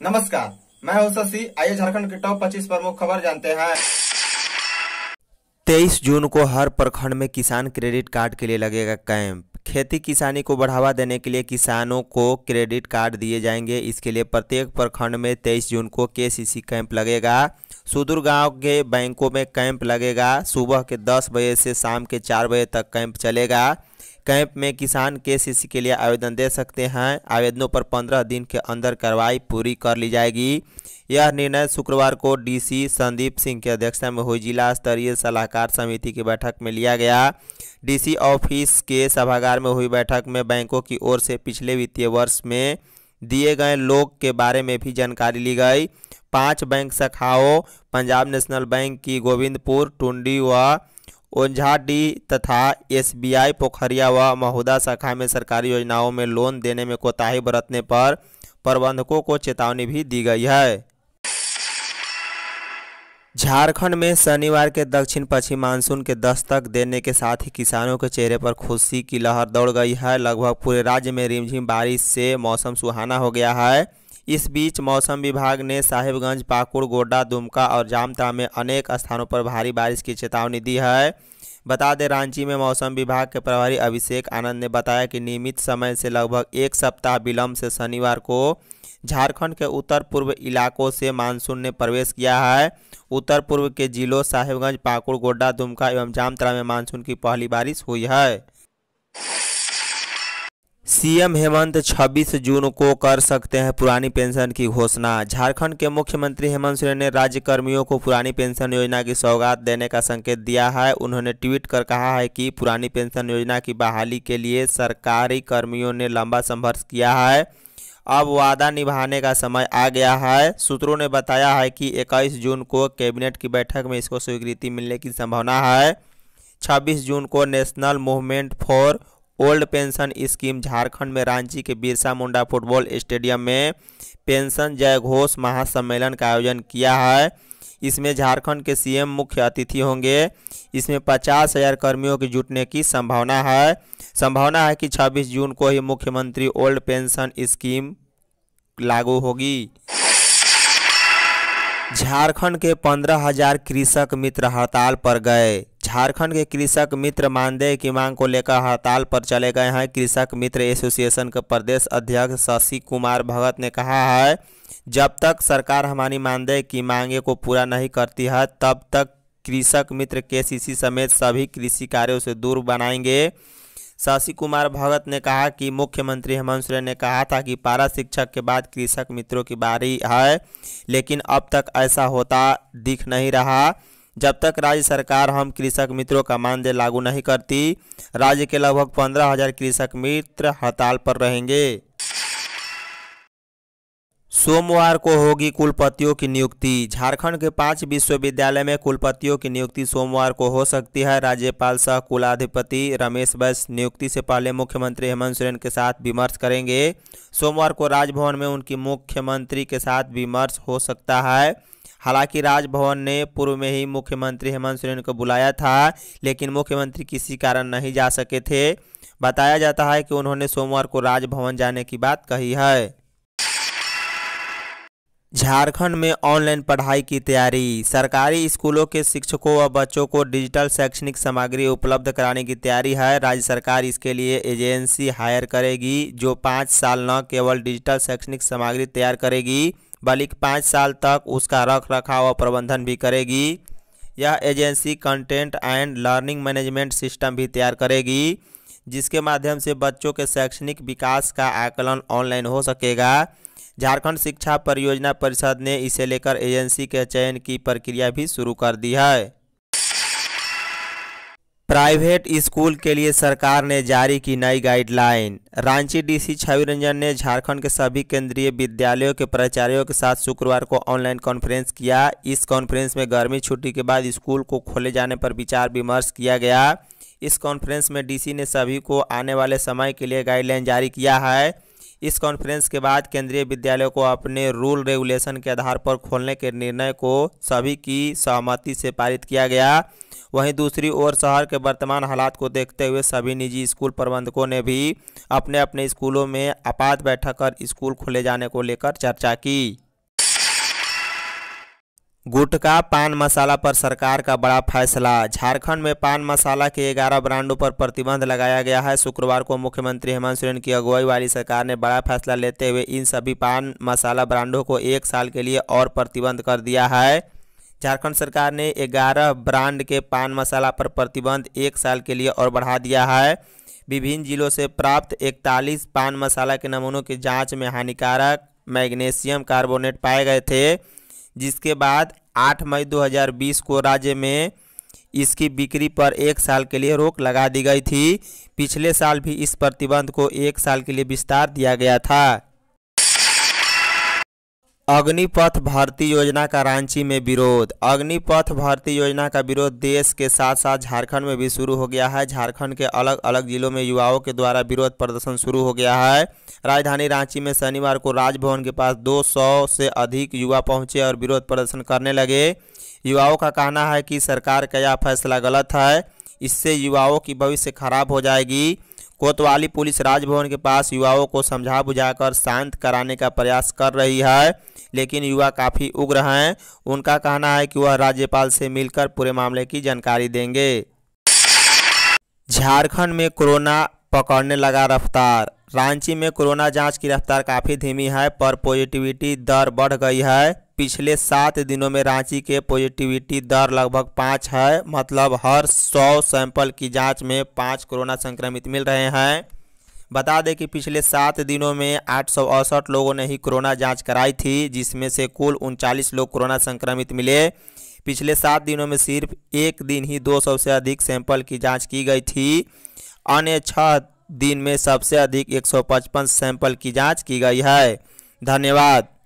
नमस्कार, मैं हूँ शशि। आइए झारखंड की टॉप 25 प्रमुख खबर जानते हैं। तेईस जून को हर प्रखंड में किसान क्रेडिट कार्ड के लिए लगेगा कैंप। खेती किसानी को बढ़ावा देने के लिए किसानों को क्रेडिट कार्ड दिए जाएँगे। इसके लिए प्रत्येक प्रखंड में तेईस जून को केसीसी कैंप लगेगा। सुदूर गाँव के बैंकों में कैंप लगेगा। सुबह के 10 बजे से शाम के 4 बजे तक कैंप चलेगा। कैंप में किसान के केसीसी के लिए आवेदन दे सकते हैं। आवेदनों पर 15 दिन के अंदर कार्रवाई पूरी कर ली जाएगी। यह निर्णय शुक्रवार को डीसी संदीप सिंह की अध्यक्षता में हुई। जिला स्तरीय सलाहकार समिति की बैठक में लिया गया। डीसी ऑफ़िस के सभागार में हुई बैठक में बैंकों की ओर से पिछले वित्तीय वर्ष में दिए गए लोग के बारे में भी जानकारी ली गई। पाँच बैंक शाखाओं, पंजाब नेशनल बैंक की गोविंदपुर, टुंडी व ओंझाडी तथा एसबीआई पोखरिया व महुदा शाखा में सरकारी योजनाओं में लोन देने में कोताही बरतने पर प्रबंधकों को चेतावनी भी दी गई है। झारखंड में शनिवार के दक्षिण पश्चिम मानसून के दस्तक देने के साथ ही किसानों के चेहरे पर खुशी की लहर दौड़ गई है। लगभग पूरे राज्य में रिमझिम बारिश से मौसम सुहाना हो गया है। इस बीच मौसम विभाग ने साहिबगंज, पाकुड़, गोड्डा, दुमका और जामता में अनेक स्थानों पर भारी बारिश की चेतावनी दी है। बता दें, रांची में मौसम विभाग के प्रभारी अभिषेक आनंद ने बताया कि नियमित समय से लगभग एक सप्ताह विलंब से शनिवार को झारखंड के उत्तर पूर्व इलाकों से मानसून ने प्रवेश किया है। उत्तर पूर्व के जिलों साहिबगंज, पाकुड़, गोड्डा, दुमका एवं जामतरा में मानसून की पहली बारिश हुई है। सीएम हेमंत 26 जून को कर सकते हैं पुरानी पेंशन की घोषणा। झारखंड के मुख्यमंत्री हेमंत सोरेन ने राज्य कर्मियों को पुरानी पेंशन योजना की सौगात देने का संकेत दिया है। उन्होंने ट्वीट कर कहा है कि पुरानी पेंशन योजना की बहाली के लिए सरकारी कर्मियों ने लंबा संघर्ष किया है। अब वादा निभाने का समय आ गया है। सूत्रों ने बताया है कि 21 जून को कैबिनेट की बैठक में इसको स्वीकृति मिलने की संभावना है। 26 जून को national movement for old pension scheme Jharkhand में रांची के बिरसा मुंडा फुटबॉल स्टेडियम में पेंशन जय घोष महासम्मेलन का आयोजन किया है। इसमें झारखंड के सीएम मुख्य अतिथि होंगे। इसमें पचास हज़ार कर्मियों के जुटने की संभावना है। संभावना है कि 26 जून को ही मुख्यमंत्री ओल्ड पेंशन स्कीम लागू होगी। झारखंड के पंद्रह हज़ार कृषक मित्र हड़ताल पर गए। झारखंड के कृषक मित्र मानदेय की मांग को लेकर हड़ताल पर चले गए हैं। कृषक मित्र एसोसिएशन के प्रदेश अध्यक्ष शशि कुमार भगत ने कहा है, जब तक सरकार हमारी मानदेय की मांगे को पूरा नहीं करती है, तब तक कृषक मित्र के समेत सभी कृषि कार्यों से दूर बनाएँगे। शशि कुमार भगत ने कहा कि मुख्यमंत्री हेमंत सोरेन ने कहा था कि पारा शिक्षक के बाद कृषक मित्रों की बारी है, लेकिन अब तक ऐसा होता दिख नहीं रहा। जब तक राज्य सरकार हम कृषक मित्रों का मानदेय लागू नहीं करती, राज्य के लगभग पंद्रह हज़ार कृषक मित्र हड़ताल पर रहेंगे। सोमवार को होगी कुलपतियों की नियुक्ति। झारखंड के पाँच विश्वविद्यालय में कुलपतियों की नियुक्ति सोमवार को हो सकती है। राज्यपाल सह कुलाधिपति रमेश बैस नियुक्ति से पहले मुख्यमंत्री हेमंत सोरेन के साथ विमर्श करेंगे। सोमवार को राजभवन में उनकी मुख्यमंत्री के साथ विमर्श हो सकता है। हालाँकि राजभवन ने पूर्व में ही मुख्यमंत्री हेमंत सोरेन को बुलाया था, लेकिन मुख्यमंत्री किसी कारण नहीं जा सके थे। बताया जाता है कि उन्होंने सोमवार को राजभवन जाने की बात कही है। झारखंड में ऑनलाइन पढ़ाई की तैयारी। सरकारी स्कूलों के शिक्षकों व बच्चों को डिजिटल शैक्षणिक सामग्री उपलब्ध कराने की तैयारी है। राज्य सरकार इसके लिए एजेंसी हायर करेगी, जो पाँच साल न केवल डिजिटल शैक्षणिक सामग्री तैयार करेगी बल्कि पाँच साल तक उसका रख रखाव और प्रबंधन भी करेगी। यह agency content and learning management system भी तैयार करेगी, जिसके माध्यम से बच्चों के शैक्षणिक विकास का आकलन ऑनलाइन हो सकेगा। झारखंड शिक्षा परियोजना परिषद ने इसे लेकर एजेंसी के चयन की प्रक्रिया भी शुरू कर दी है। प्राइवेट स्कूल के लिए सरकार ने जारी की नई गाइडलाइन। रांची डीसी छवि रंजन ने झारखंड के सभी केंद्रीय विद्यालयों के प्राचार्यों के साथ शुक्रवार को ऑनलाइन कॉन्फ्रेंस किया। इस कॉन्फ्रेंस में गर्मी छुट्टी के बाद स्कूल को खोले जाने पर विचार विमर्श किया गया। इस कॉन्फ्रेंस में डीसी ने सभी को आने वाले समय के लिए गाइडलाइन जारी किया है। इस कॉन्फ्रेंस के बाद केंद्रीय विद्यालयों को अपने रूल रेगुलेशन के आधार पर खोलने के निर्णय को सभी की सहमति से पारित किया गया। वहीं दूसरी ओर शहर के वर्तमान हालात को देखते हुए सभी निजी स्कूल प्रबंधकों ने भी अपने अपने स्कूलों में आपात बैठक कर स्कूल खोले जाने को लेकर चर्चा की। गुटखा पान मसाला पर सरकार का बड़ा फैसला। झारखंड में पान मसाला के 11 ब्रांडों पर प्रतिबंध लगाया गया है। शुक्रवार को मुख्यमंत्री हेमंत सोरेन की अगुवाई वाली सरकार ने बड़ा फैसला लेते हुए इन सभी पान मसाला ब्रांडों को एक साल के लिए और प्रतिबंध कर दिया है। झारखंड सरकार ने 11 ब्रांड के पान मसाला पर प्रतिबंध एक साल के लिए और बढ़ा दिया है। विभिन्न जिलों से प्राप्त इकतालीस पान मसाला के नमूनों की जाँच में हानिकारक मैग्नीशियम कार्बोनेट पाए गए थे, जिसके बाद 8 मई 2020 को राज्य में इसकी बिक्री पर एक साल के लिए रोक लगा दी गई थी। पिछले साल भी इस प्रतिबंध को एक साल के लिए विस्तार दिया गया था। अग्निपथ भर्ती योजना का रांची में विरोध। अग्निपथ भर्ती योजना का विरोध देश के साथ साथ झारखंड में भी शुरू हो गया है। झारखंड के अलग अलग जिलों में युवाओं के द्वारा विरोध प्रदर्शन शुरू हो गया है। राजधानी रांची में शनिवार को राजभवन के पास 200 से अधिक युवा पहुँचे और विरोध प्रदर्शन करने लगे। युवाओं का कहना है कि सरकार का यह फैसला गलत है। इससे युवाओं की भविष्य खराब हो जाएगी। कोतवाली पुलिस राजभवन के पास युवाओं को समझा बुझाकर शांत कराने का प्रयास कर रही है, लेकिन युवा काफ़ी उग्र हैं। उनका कहना है कि वह राज्यपाल से मिलकर पूरे मामले की जानकारी देंगे। झारखंड में कोरोना पकड़ने लगा रफ्तार। रांची में कोरोना जाँच की रफ्तार काफ़ी धीमी है, पर पॉजिटिविटी दर बढ़ गई है। पिछले सात दिनों में रांची के पॉजिटिविटी दर लगभग पाँच है मतलब हर सौ सैंपल की जाँच में पाँच कोरोना संक्रमित मिल रहे हैं। बता दें कि पिछले सात दिनों में आठ सौ अड़सठ लोगों ने ही कोरोना जाँच कराई थी, जिसमें से कुल उनचालीस लोग कोरोना संक्रमित मिले। पिछले सात दिनों में सिर्फ़ एक दिन ही 200 से अधिक सैंपल की जाँच की गई थी। अन्य छः दिन में सबसे अधिक 155 सैंपल की जाँच की गई है। धन्यवाद।